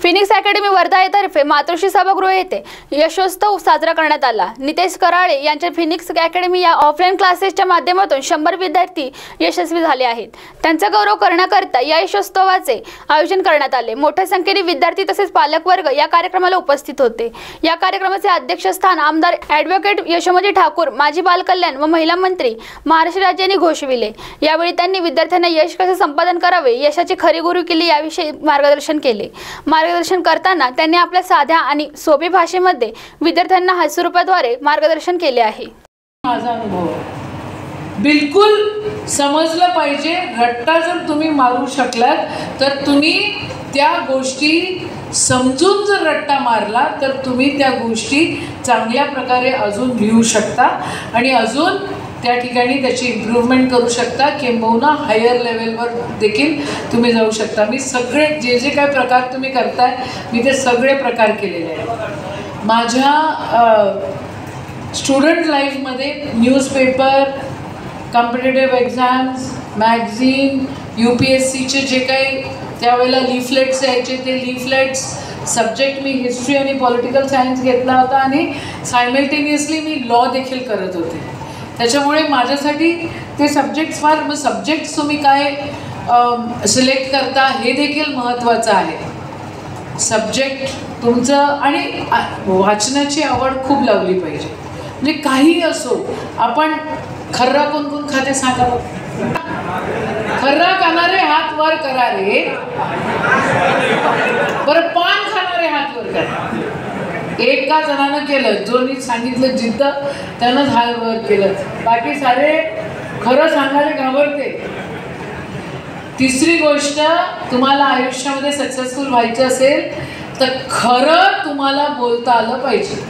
Phoenix academy Wardha येतर्फे मातृश्री सभागृह येथे यशोत्सव साजरा करण्यात आला. नितेश कराळे यांच्या फिनिक्स अकॅडमी या ऑफलाईन क्लासेसच्या माध्यमातून शंभर विद्यार्थी यशस्वी झाले आहेत. त्यांचा गौरव करण्याकरता या यशोत्सवाचे आयोजन करण्यात आले. मोठ्या संख्येने विद्यार्थी तसेच पालकवर्ग या कार्यक्रमाला उपस्थित होते. या कार्यक्रमाचे अध्यक्षस्थान आमदार ॲडव्होकेट यशोमती ठाकूर माजी बालकल्याण व महिला मंत्री महाराष्ट्र राज्यांनी घोषविले. यावेळी त्यांनी विद्यार्थ्यांना यश कसे संपादन करावे यशाची खरी गुरु केली याविषयी मार्गदर्शन केले. मार्गदर्शन करताना त्यांनी आपल्या साध्या आणि सोपी भाषेमध्ये विद्यार्थ्यांना हास्यरूपाद्वारे मार्गदर्शन केले आहे. माझा अनुभव. बिलकुल समजलं पाहिजे. रट्टा जर तुम्ही मारू शकलात तर तुम्ही त्या गोष्टी समजून जर रट्टा मारला तर तुम्ही त्या गोष्टी चांगल्या प्रकारे अजून लिहू शकता. आणि अजून त्या ठिकाणी त्याची इम्प्रूव्हमेंट करू शकता. किंबहुना हायर लेवलवर देखील तुम्ही जाऊ शकता. मी सगळे जे जे काय प्रकार तुम्ही करताय मी ते सगळे प्रकार केलेले आहेत. माझ्या स्टुडंट लाईफमध्ये newspaper competitive exams magazine U P S सीचे जे काही त्यावेळेला लिफलेट्स यायचे ते लिफलेट्स सब्जेक्ट मी हिस्ट्री आणि पॉलिटिकल सायन्स घेतला होता आणि सायमल्टेनियसली मी लॉ देखील करत होते. त्याच्यामुळे माझ्यासाठी ते सब्जेक्ट्स फार मग सब्जेक्ट्स तुम्ही काय सिलेक्ट करता हे देखील महत्त्वाचं आहे. सब्जेक्ट तुमचं आणि वाचनाची आवड खूप लावली पाहिजे. म्हणजे काही असो आपण खर्रा कोण कोण खाते सांगा खर्रा खाणारे हात वर करा रे. बरं पान खाणारे हात वर करा. एका जणानं केलं जो मी सांगितलं जिद्द त्यानं हात वर केलं. बाकी सारे खरं सांगायला घाबरते. तिसरी गोष्ट तुम्हाला आयुष्यामध्ये सक्सेसफुल व्हायचं असेल तर खरं तुम्हाला बोलता आलं पाहिजे.